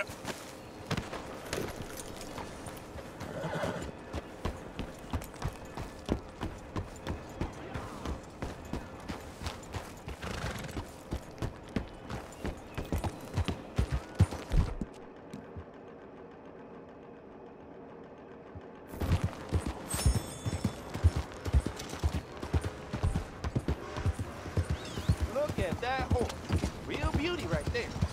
Yep. Look at that horse. Real beauty right there.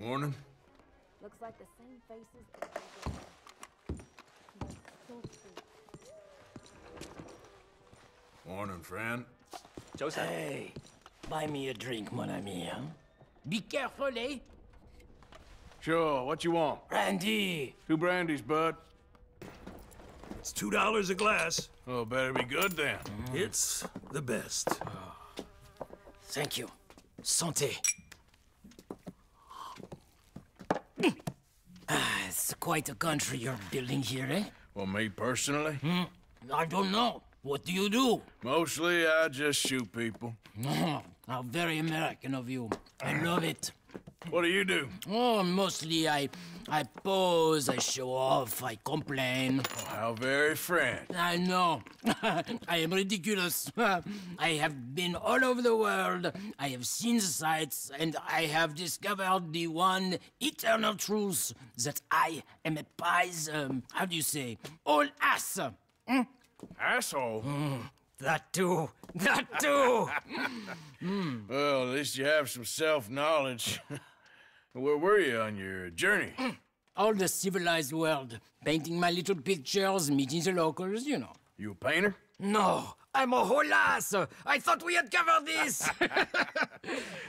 Morning. Looks like the same faces every day. But so few. Morning, friend. Joseph. Hey, buy me a drink, mon ami, huh? Be careful, eh? Sure, what you want? Brandy. Two brandies, bud. It's two dollars a glass. Oh, better be good then. It's the best. Thank you. Santé. Ah, it's quite a country you're building here, eh? Well, me personally? I don't know. What do you do? Mostly, I just shoot people. Oh, how very American of you. I love it. What do you do? Oh, mostly I, I pose, I show off, I complain. Oh, how very French. I know. I am ridiculous. I have been all over the world. I have seen the sights, and I have discovered the one eternal truth that I am a pies. Um, how do you say? All ass. Hmm? Asshole. That too. That too. Well, at least you have some self-knowledge. Where were you on your journey? all the civilized world, painting my little pictures, meeting the locals. You know. You a painter? No, I'm a whole ass. I thought we had covered this.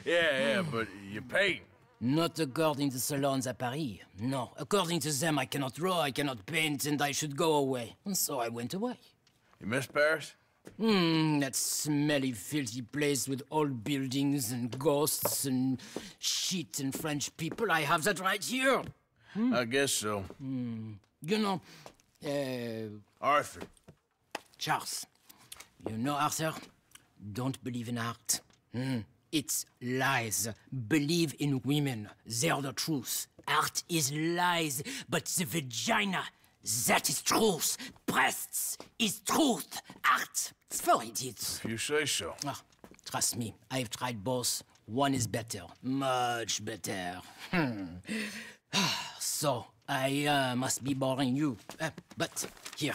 Yeah, yeah, but you paint. Not according to the salons at Paris. No, according to them, I cannot draw, I cannot paint, and I should go away. And so I went away. You miss Paris? Hmm, that smelly, filthy place with old buildings and ghosts and shit and French people. I have that right here. I guess so. You know, uh, Arthur. Charles. You know, Arthur? Don't believe in art. Hmm. It's lies. Believe in women. They're the truth. Art is lies, but the vagina, that is truth. Breasts is truth. Art, idiots. If you say so. Ah, trust me, I've tried both. One is better. Much better. Hmm. so, I uh, must be boring you. Uh, but here,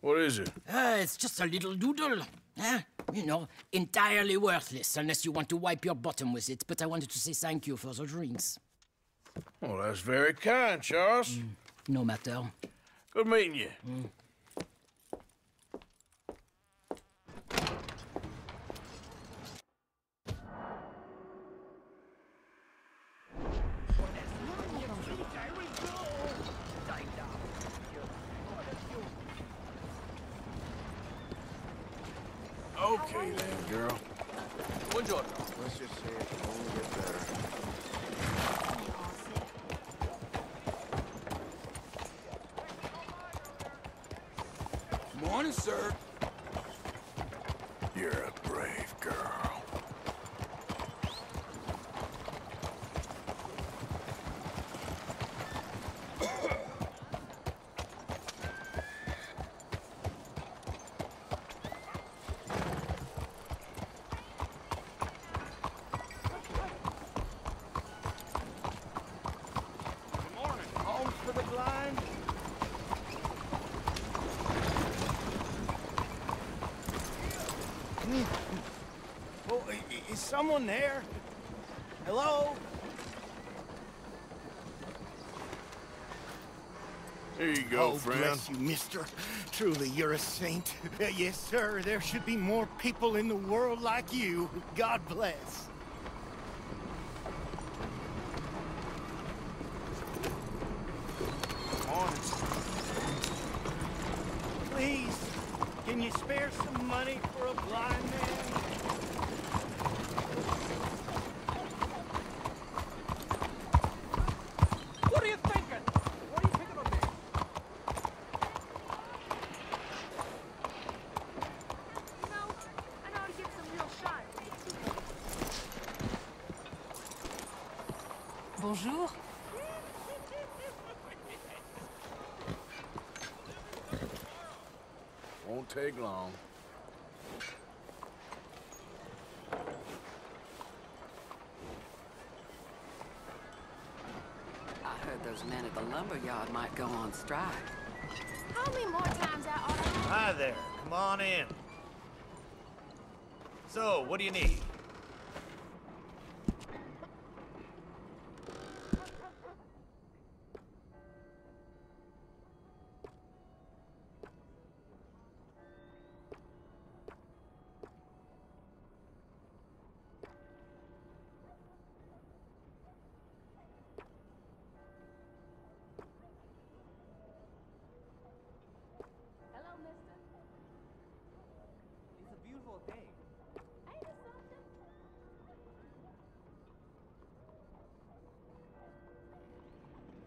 What is it? uh, it's just a little doodle. Ah, you know, entirely worthless unless you want to wipe your bottom with it. But I wanted to say thank you for the drinks. Well, that's very kind, Charles. No matter. Good meeting you. Okay then, girl. Buongiorno. Let's just say it can only get better. Morning, sir. You're a brave girl. Good morning. Homes for the blind? Oh, i- i- is someone there? Hello? Here you go, oh, friend. bless you, mister. Truly, you're a saint. Yes, sir. There should be more people in the world like you. God bless. Morning. Please, can you spare some money for a blind man? What are you thinking? What are you picking on me? You know, I know how to get some real shot. Bonjour. Won't take long. I heard those men at the lumber yard might go on strike. How many more times I ought to Hi there. Come on in. So, what do you need?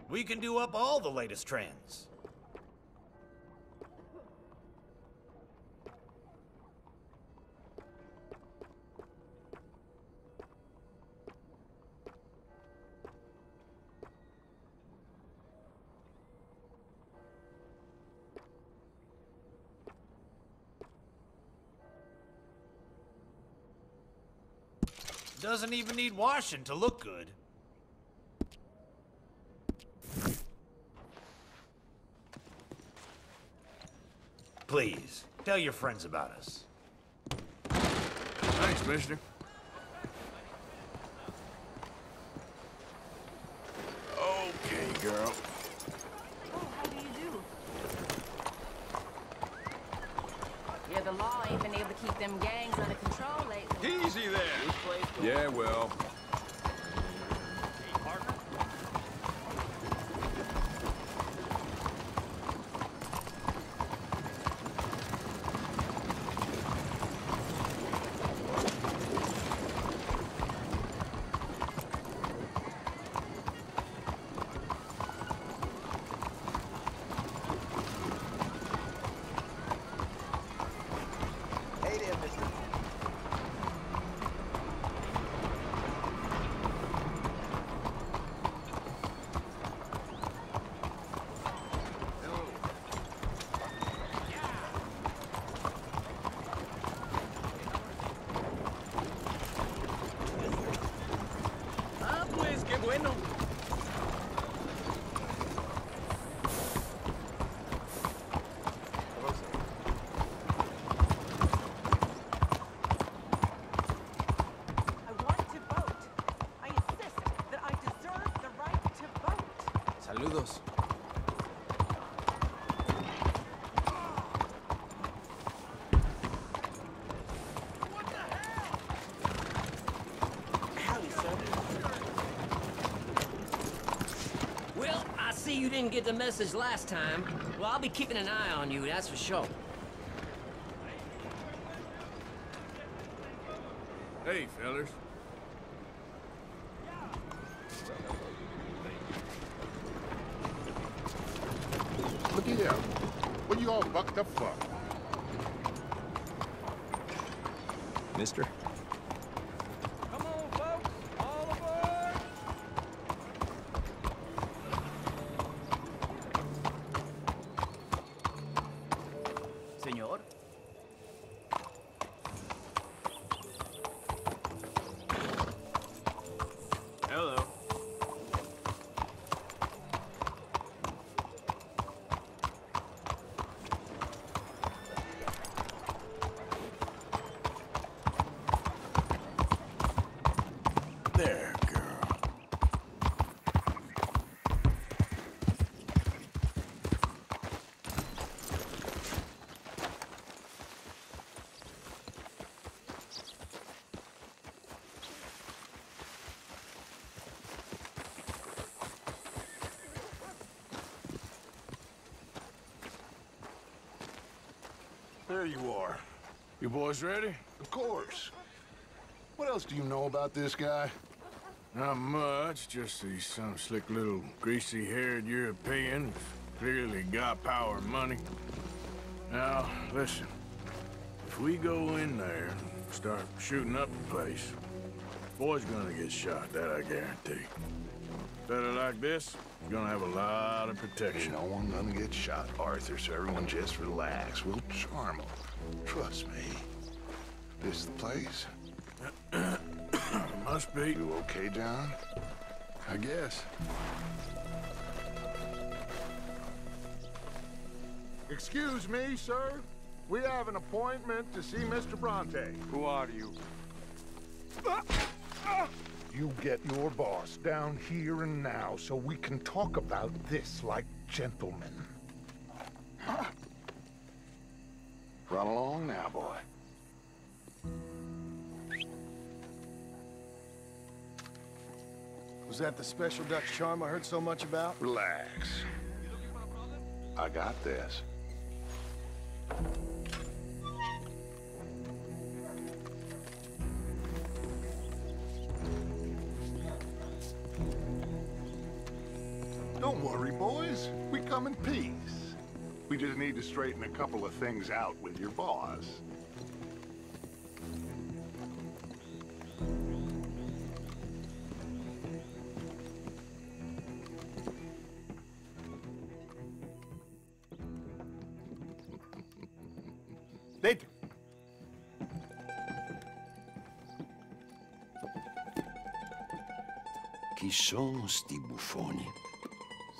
We can do up all the latest trends. Doesn't even need washing to look good. Please, tell your friends about us. Thanks, mister. Okay, girl. Oh, how do you do? Yeah, the law ain't been able to keep them gangs under control lately. Easy there. Yeah, well. Hey there, mister. You didn't get the message last time. Well, I'll be keeping an eye on you, that's for sure. Hey, fellas. Look here. What you all bucked up for? Mister? Come on, folks. All aboard. Señor? Hello. There, girl. There you are. You boys ready? Of course. What else do you know about this guy? Not much, just he's some slick little greasy-haired European clearly got power and money. Now, listen. If we go in there and start shooting up the place, boy's gonna get shot, that I guarantee. Better like this, he's gonna have a lot of protection. No one gonna get shot, Arthur, so everyone just relax. We'll charm them. Trust me. This the place? Must be. You okay, John? I guess. Excuse me, sir. We have an appointment to see Mr. Bronte. Who are you? Ah! You get your boss down here and now so we can talk about this like gentlemen. Run along now, boy. Was that the special Dutch charm I heard so much about? Relax. I got this. Come in peace. We just need to straighten a couple of things out with your boss. Dentro. Chi sono sti buffoni?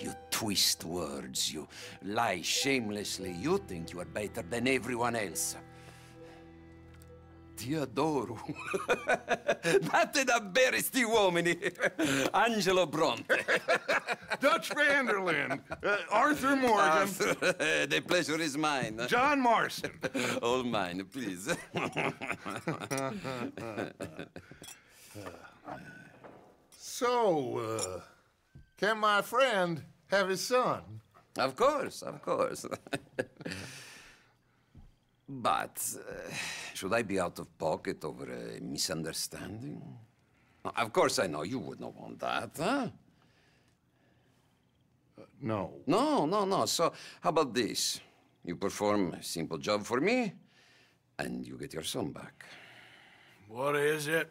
You, twist words. You lie shamelessly. You think you are better than everyone else. ti adoro. Batte da bere sti uomini. Angelo Bronte. Dutch Van der Linde. Uh, Arthur Morgan. Arthur, the pleasure is mine. John Marston. All mine, please. so, uh, can my friend have his son? Of course, of course. but uh, should I be out of pocket over a misunderstanding? Of course, I know you would not want that, huh? no. No, no, no. So, how about this? You perform a simple job for me, and you get your son back. What is it?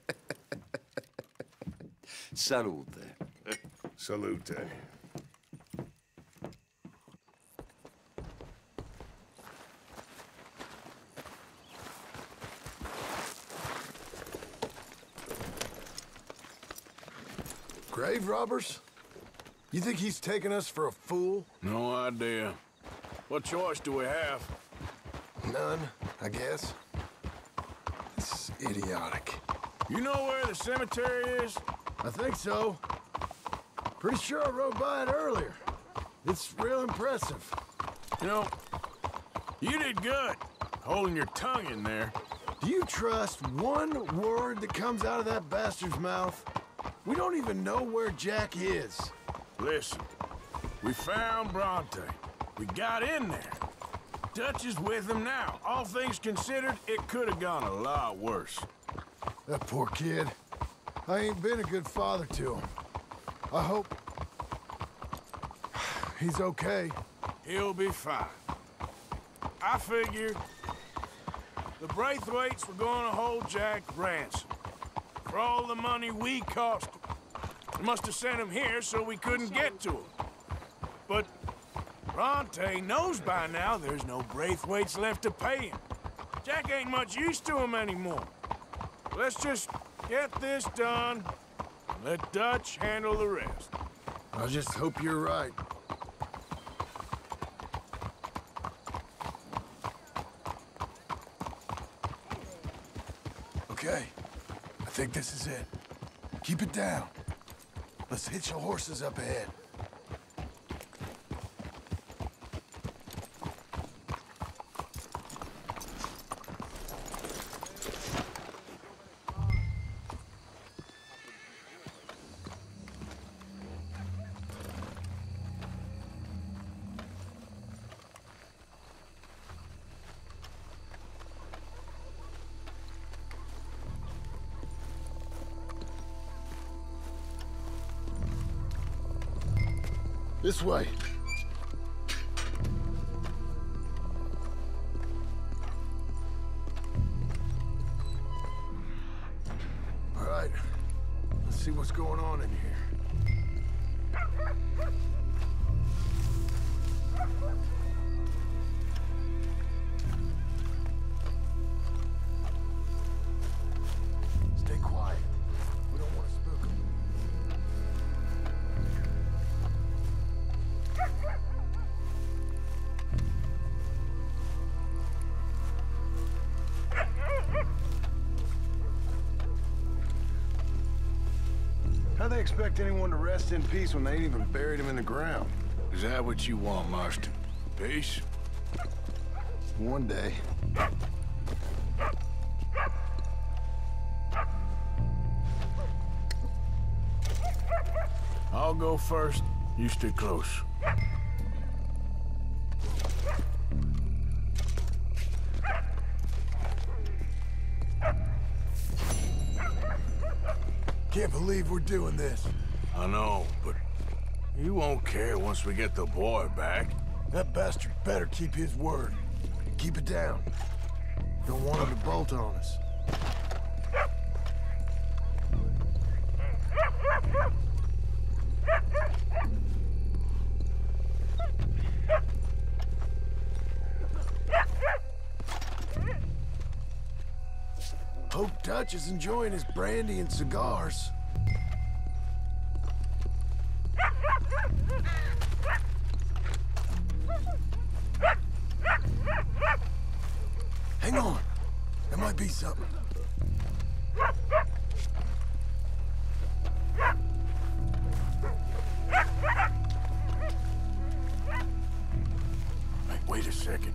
Salute. Salute. Grave robbers? You think he's taking us for a fool? No idea. What choice do we have? None, I guess. This is idiotic. You know where the cemetery is? I think so. Pretty sure I rode by it earlier. It's real impressive. You know, you did good, holding your tongue in there. Do you trust one word that comes out of that bastard's mouth? We don't even know where Jack is. Listen, we found Bronte. We got in there. Dutch is with him now. All things considered, it could have gone a lot worse. That poor kid. I ain't been a good father to him. I hope... He's okay. He'll be fine. I figured the Braithwaites were going to hold Jack ransom for all the money we cost him. Must have sent him here so we couldn't get to him. But Bronte knows by now there's no Braithwaites left to pay him. Jack ain't much use to him anymore. Let's just get this done. Let Dutch handle the rest. I just hope you're right. Okay, I think this is it. Keep it down. Let's hitch the horses up ahead. Way. They expect anyone to rest in peace when they ain't even buried him in the ground? Is that what you want, Marston? Peace? One day. I'll go first. You stay close. we're doing this. I know, but you won't care once we get the boy back. That bastard better keep his word. Keep it down. Don't want him to bolt on us. Hope Dutch is enjoying his brandy and cigars. Hang on. There might be something. Hey, wait a second.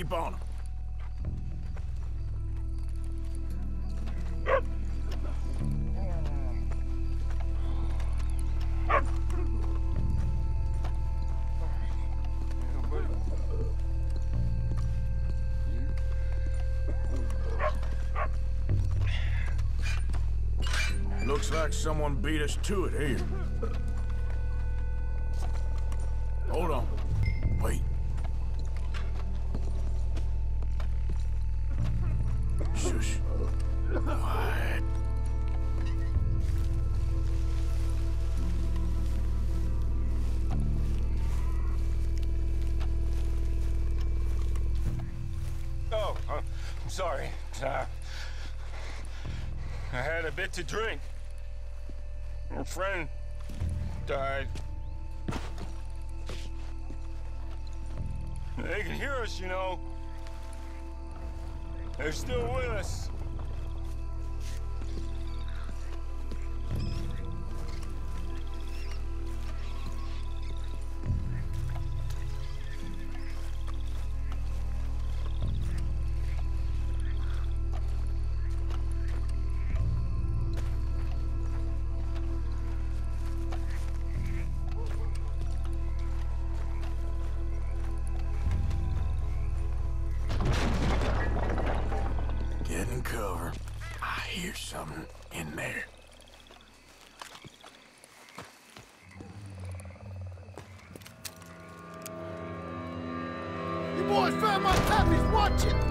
Keep on. Looks like someone beat us to it here. Hold on. To drink. A friend died. They can hear us, you know. They're still with us. Puppies.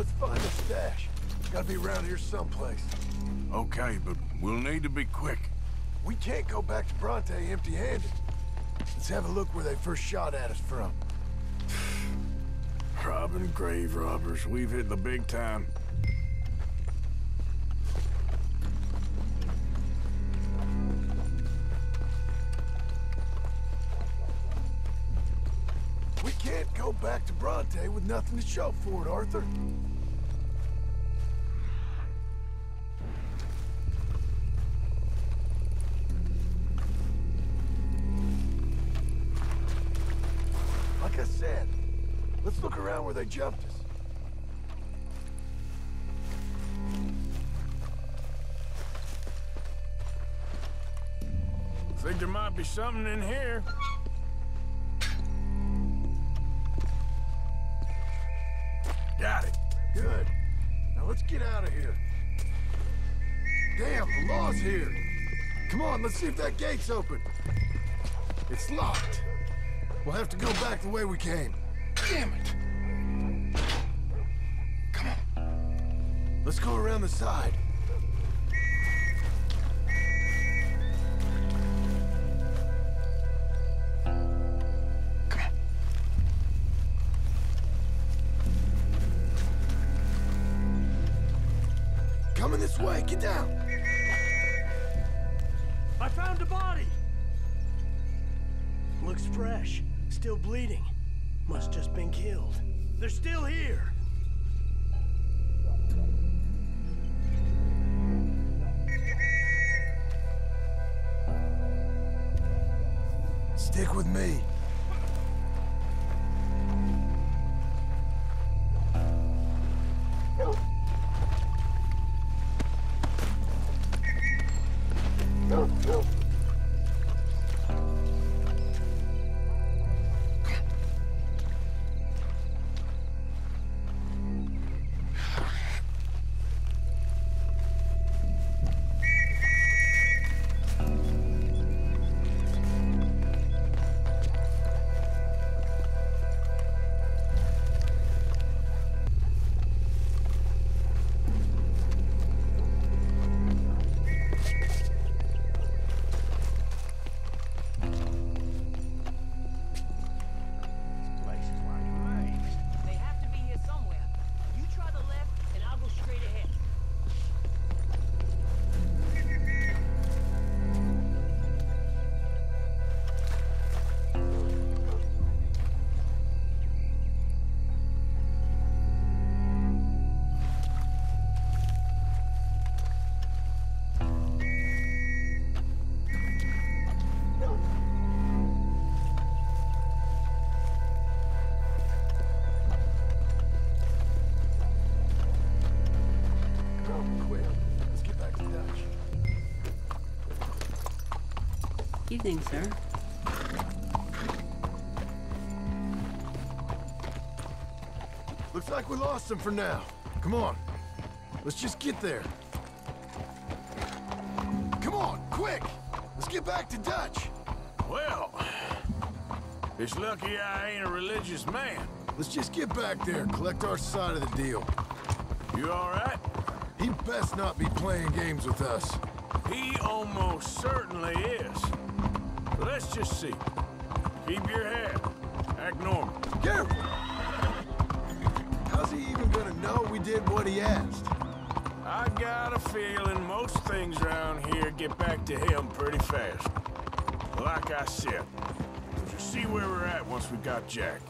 Let's find the stash. Gotta be around here someplace. Okay, but we'll need to be quick. We can't go back to Bronte empty-handed. Let's have a look where they first shot at us from. Robbing grave robbers. We've hit the big time. Bronte with nothing to show for it, Arthur. Like I said, let's look around where they jumped us. Think there might be something in here. Get out of here. Damn, the law's here. Come on, let's see if that gate's open. It's locked. We'll have to go back the way we came. Damn it! Come on. Let's go around the side. Killed. They're still here! Stick with me. Evening, sir. Looks like we lost him for now. Come on. Let's just get there. Come on, quick! Let's get back to Dutch. Well, it's lucky I ain't a religious man. Let's just get back there and collect our side of the deal. You all right? He best not be playing games with us. He almost certainly is. Let's just see. Keep your head. Act normal. Careful! How's he even gonna know we did what he asked? I got a feeling most things around here get back to him pretty fast. Like I said, we'll just see where we're at once we got Jack.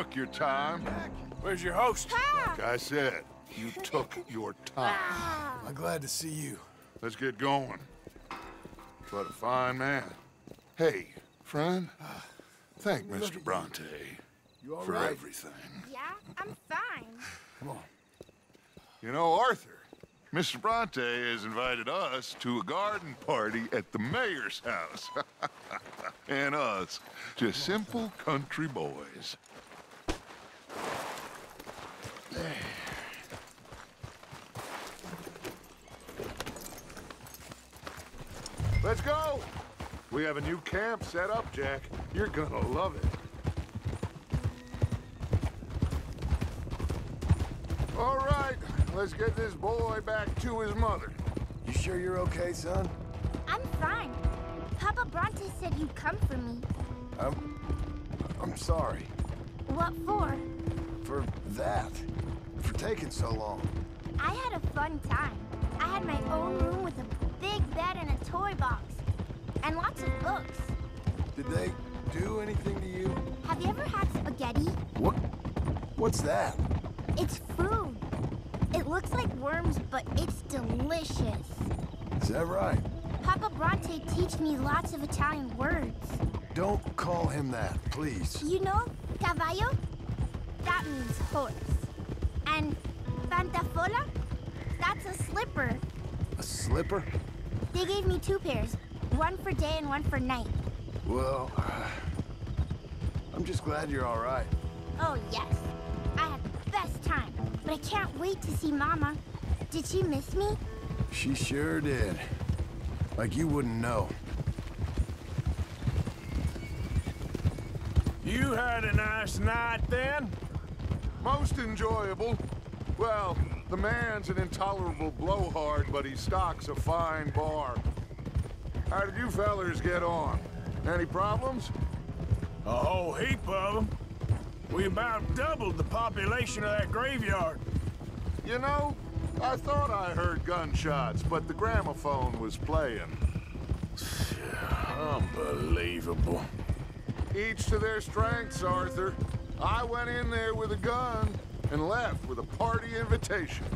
Took your time. Where's your host? Like I said, you took your time. Ah. I'm glad to see you. Let's get going. What a fine man. Hey, friend, ah. thank Mr. Bronte You for right? everything. Yeah, I'm fine. Come on. You know, Arthur, Mr. Bronte has invited us to a garden party at the mayor's house. and us, just simple country boys. Let's go! We have a new camp set up, Jack. You're gonna love it. All right, let's get this boy back to his mother. You sure you're okay, son? I'm fine. Papa Bronte said you'd come for me. I'm... I'm sorry. What for? For that. For taking so long. I had a fun time. I had my own room with a big bed and a toy box. And lots of books. Did they do anything to you? Have you ever had spaghetti? What? What's that? It's food. It looks like worms, but it's delicious. Is that right? Papa Bronte teach me lots of Italian words. Don't call him that, please. You know, cavallo? That means horse. And pantofola? That's a slipper. A slipper? They gave me two pairs, one for day and one for night. Well, I'm just glad you're all right. Oh, yes. I had the best time, but I can't wait to see Mama. Did she miss me? She sure did. Like you wouldn't know. You had a nice night then? Most enjoyable. Well, the man's an intolerable blowhard, but he stocks a fine bar. How did you fellers get on? Any problems? A whole heap of them. We about doubled the population of that graveyard. You know, I thought I heard gunshots, but the gramophone was playing. Unbelievable. Each to their strengths, Arthur. I went in there with a gun and left with a party invitation.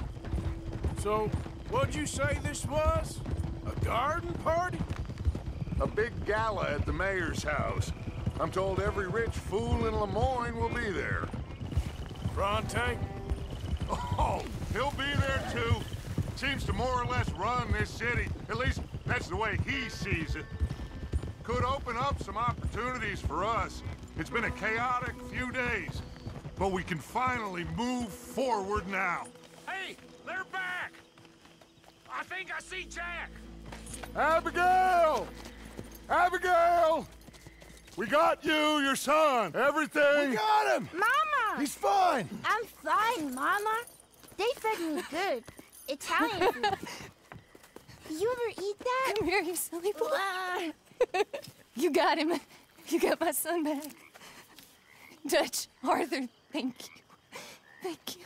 So, what'd you say this was? A garden party? A big gala at the mayor's house. I'm told every rich fool in Lemoyne will be there. Bronte? Oh, he'll be there too. Seems to more or less run this city. At least, that's the way he sees it. Could open up some opportunities for us. It's been a chaotic few days, but we can finally move forward now. Hey, they're back! I think I see Jack! Abigail! Abigail! We got you, your son, everything. We got him! Mama! He's fine! I'm fine, Mama. They fed me good. Italian food. Did you ever eat that? Come here, you silly boy. you got him. You got my son back. Dutch, Arthur, thank you. Thank you.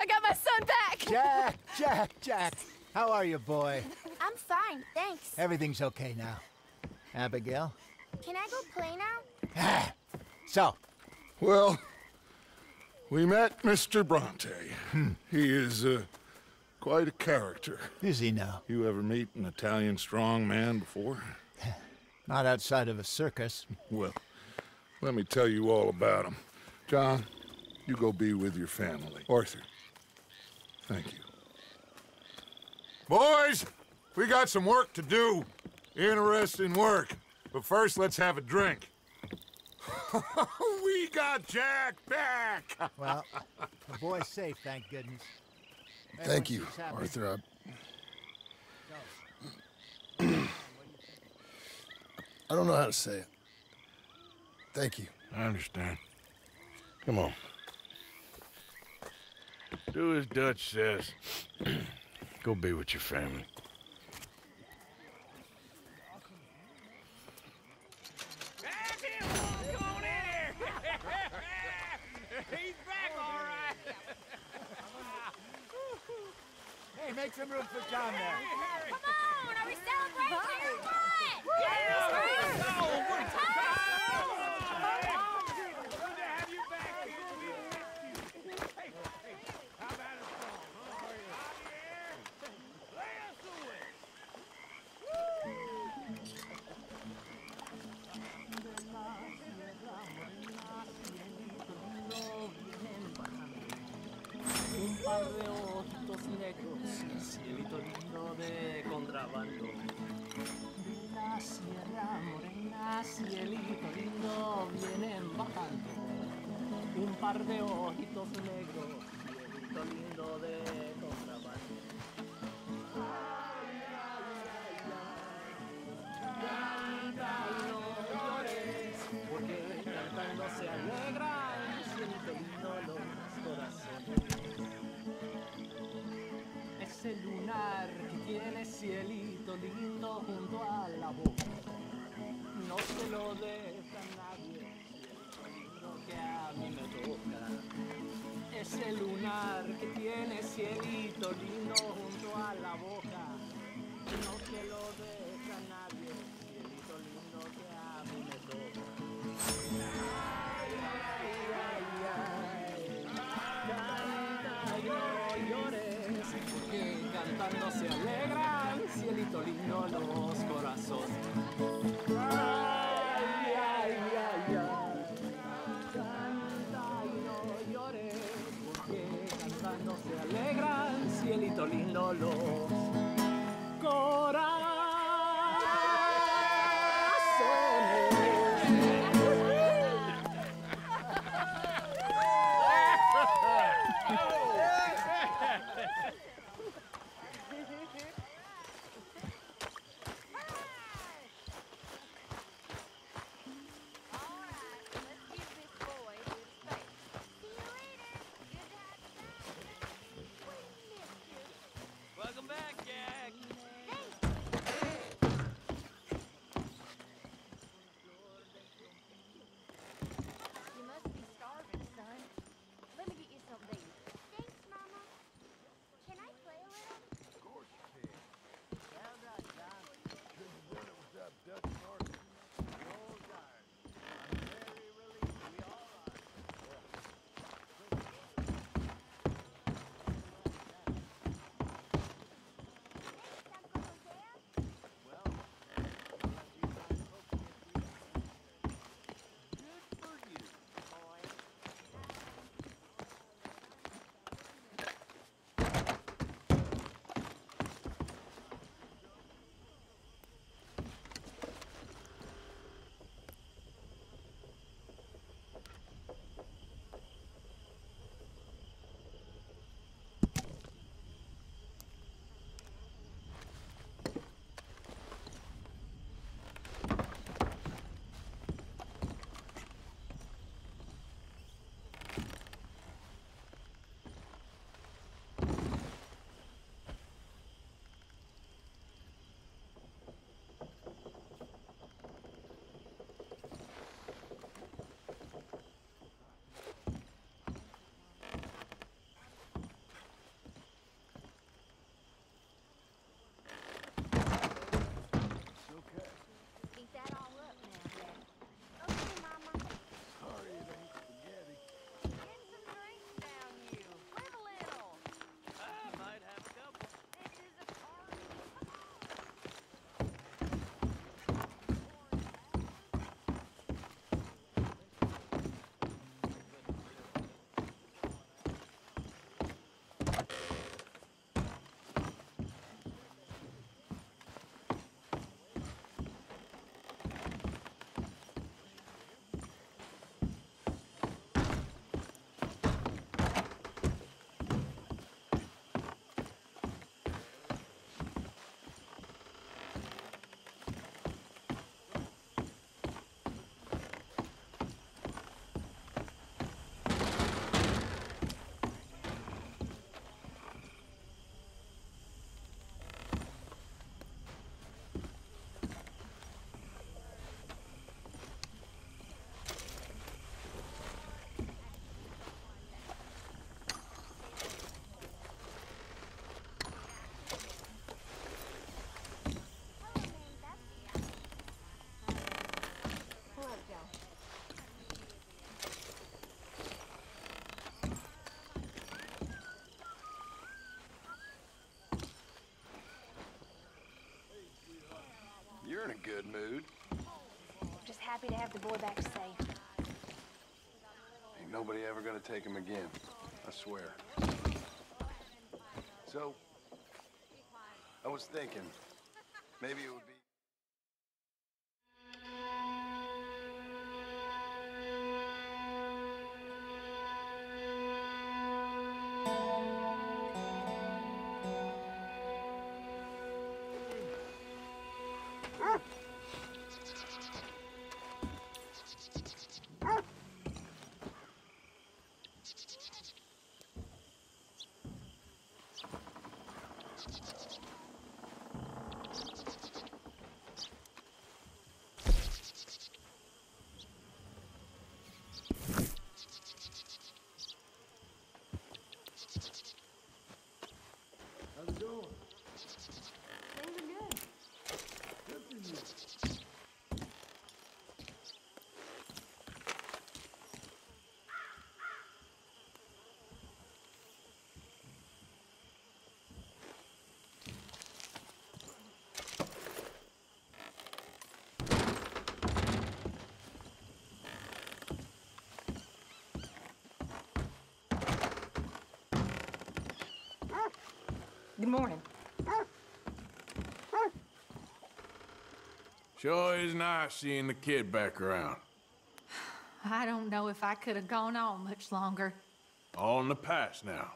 I got my son back! Jack, Jack, Jack. How are you, boy? I'm fine, thanks. Everything's okay now. Abigail? Can I go play now? So, Well, we met Mr. Bronte. Hmm. He is uh, quite a character. is he now? You ever meet an Italian strong man before? Not outside of a circus. Well, let me tell you all about him. John, you go be with your family. Arthur, thank you. Boys, we got some work to do. Interesting work. But first, let's have a drink. we got Jack back! Well, the boy's safe, thank goodness. Thank you, Everyone seems happy. Arthur. I... I don't know how to say it. Thank you. I understand. Come on. Do as Dutch says. Go be with your family. Come on in here! He's back, all right! Hey, make some room for John there. Come on, are we celebrating or what? Un par de ojitos negros, cielito lindo de contrabando. De la sierra morena, cielito lindo, vienen bajando. Un par de ojitos negros, cielito lindo de Ese lunar que tiene cielito lindo junto a la boca. No se lo deja a nadie, lindo que a mí me toca. Ese lunar que tiene cielito lindo junto a la boca. Good mood. Just happy to have the boy back safe. Ain't nobody ever gonna take him again. I swear. So, I was thinking, maybe it would be. Good morning. Sure is nice seeing the kid back around. I don't know if I could have gone on much longer. All in the past now.